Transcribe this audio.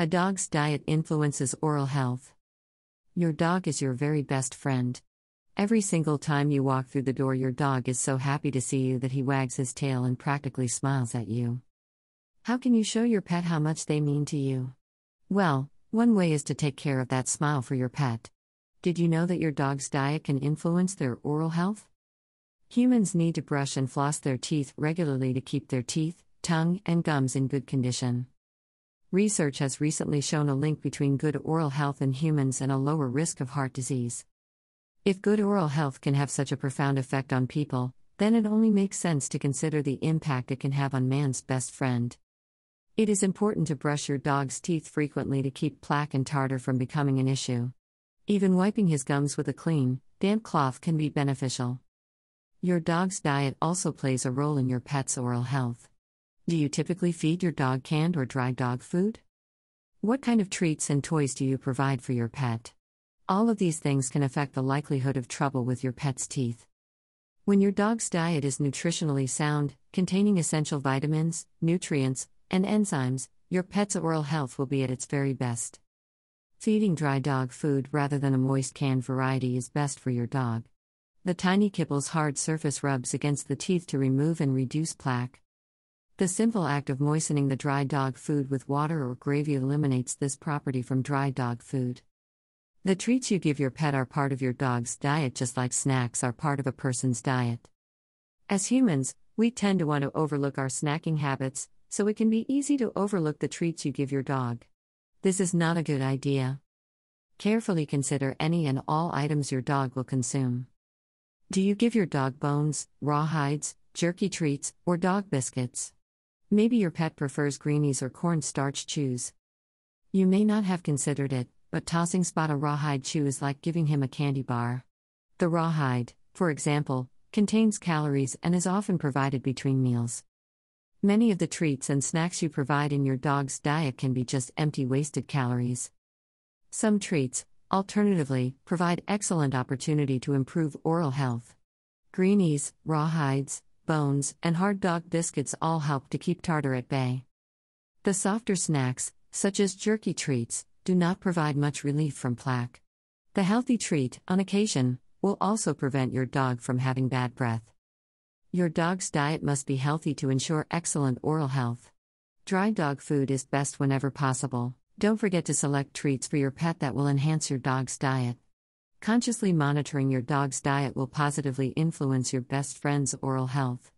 A dog's diet influences oral health. Your dog is your very best friend. Every single time you walk through the door, your dog is so happy to see you that he wags his tail and practically smiles at you. How can you show your pet how much they mean to you? Well, one way is to take care of that smile for your pet. Did you know that your dog's diet can influence their oral health? Humans need to brush and floss their teeth regularly to keep their teeth, tongue, and gums in good condition. Research has recently shown a link between good oral health in humans and a lower risk of heart disease. If good oral health can have such a profound effect on people, then it only makes sense to consider the impact it can have on man's best friend. It is important to brush your dog's teeth frequently to keep plaque and tartar from becoming an issue. Even wiping his gums with a clean, damp cloth can be beneficial. Your dog's diet also plays a role in your pet's oral health. Do you typically feed your dog canned or dry dog food? What kind of treats and toys do you provide for your pet? All of these things can affect the likelihood of trouble with your pet's teeth. When your dog's diet is nutritionally sound, containing essential vitamins, nutrients, and enzymes, your pet's oral health will be at its very best. Feeding dry dog food rather than a moist canned variety is best for your dog. The tiny kibble's hard surface rubs against the teeth to remove and reduce plaque. The simple act of moistening the dry dog food with water or gravy eliminates this property from dry dog food. The treats you give your pet are part of your dog's diet just like snacks are part of a person's diet. As humans, we tend to want to overlook our snacking habits, so it can be easy to overlook the treats you give your dog. This is not a good idea. Carefully consider any and all items your dog will consume. Do you give your dog bones, raw hides, jerky treats, or dog biscuits? Maybe your pet prefers greenies or cornstarch chews. You may not have considered it, but tossing Spot a rawhide chew is like giving him a candy bar. The rawhide, for example, contains calories and is often provided between meals. Many of the treats and snacks you provide in your dog's diet can be just empty wasted calories. Some treats, alternatively, provide excellent opportunity to improve oral health. Greenies, rawhides, bones, and hard dog biscuits all help to keep tartar at bay. The softer snacks, such as jerky treats, do not provide much relief from plaque. The healthy treat, on occasion, will also prevent your dog from having bad breath. Your dog's diet must be healthy to ensure excellent oral health. Dry dog food is best whenever possible. Don't forget to select treats for your pet that will enhance your dog's diet. Consciously monitoring your dog's diet will positively influence your best friend's oral health.